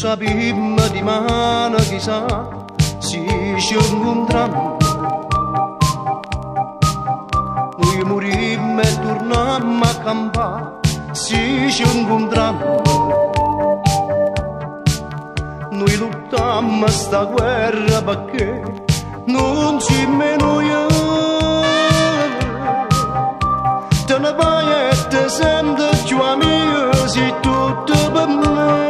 sapim di mano chissà si ci incontriamo noi morimmo e torniamo a campare si ci incontriamo noi luttammo sta guerra perché non ci meno io. Te ne vai e te sento più amico si tutto per me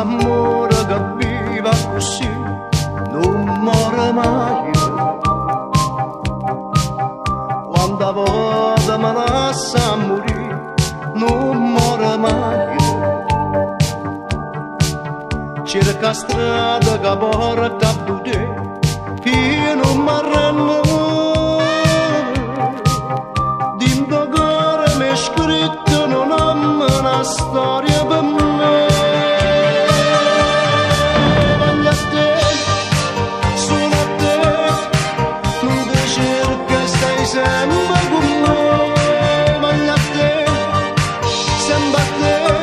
amore che viva così non muore mai me lascia morire non muore mai cerca strada che porta a te io non mi arrendo Dimmi che mi hai scritto non ho una storia per me. Voglio a te, solo a te Non ti cerco, stai sempre con me but there